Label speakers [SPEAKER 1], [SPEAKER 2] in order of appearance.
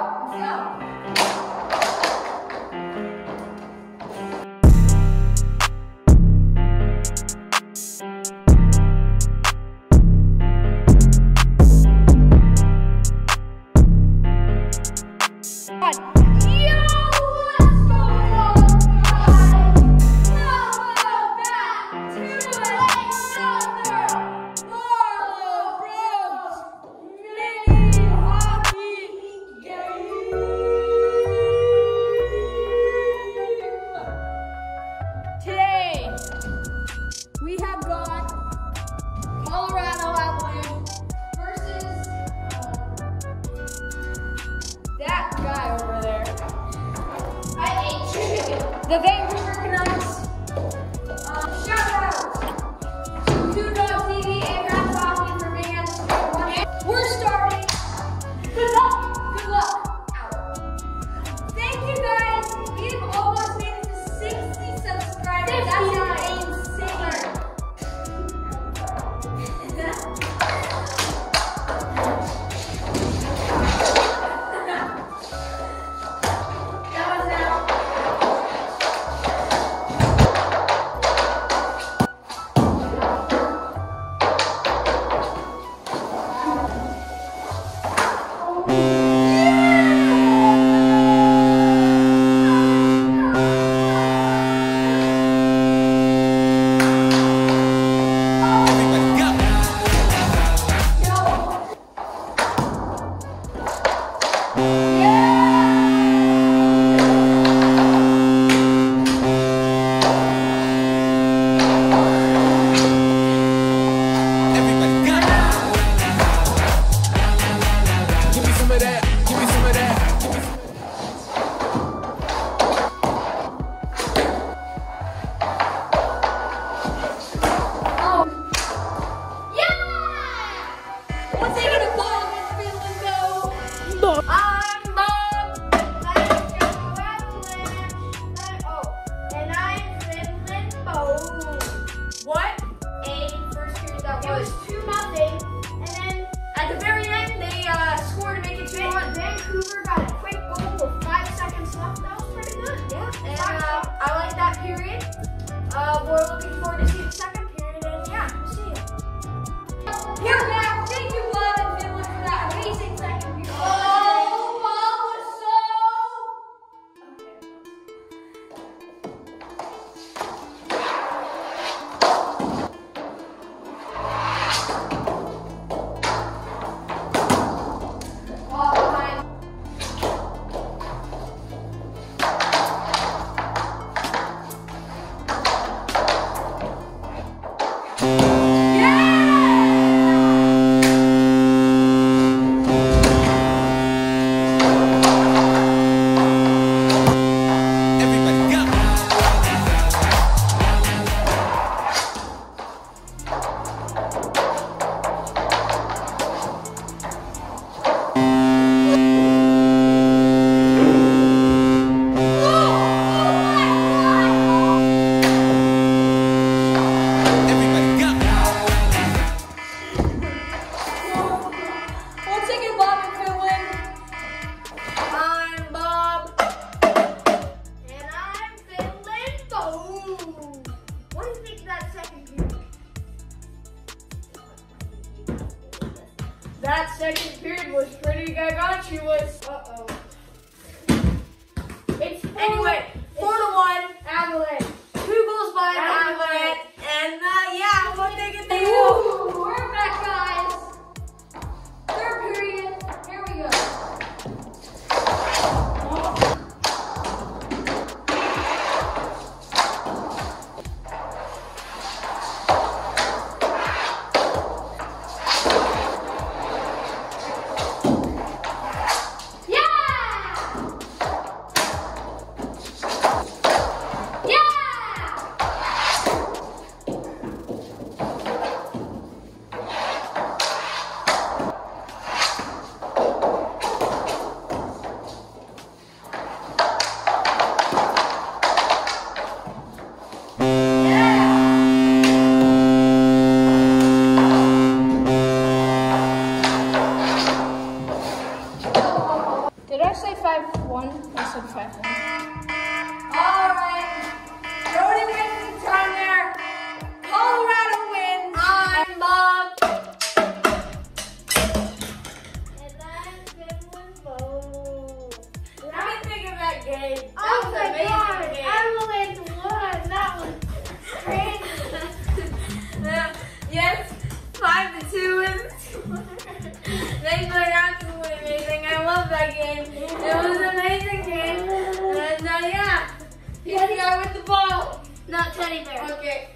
[SPEAKER 1] 不像 The Vanguard. That second period was pretty gargantuous. Uh-oh. It's anyway, four to one, Avalanche.
[SPEAKER 2] I say 5-1? I said 5-1.
[SPEAKER 1] All right. Brody wasted time there. Colorado wins. I'm Bob. And I'm Finland Bowl. Let me think of that game.
[SPEAKER 3] Oh
[SPEAKER 1] was
[SPEAKER 3] my
[SPEAKER 1] amazing
[SPEAKER 3] god, Not teddy bear.
[SPEAKER 1] Okay.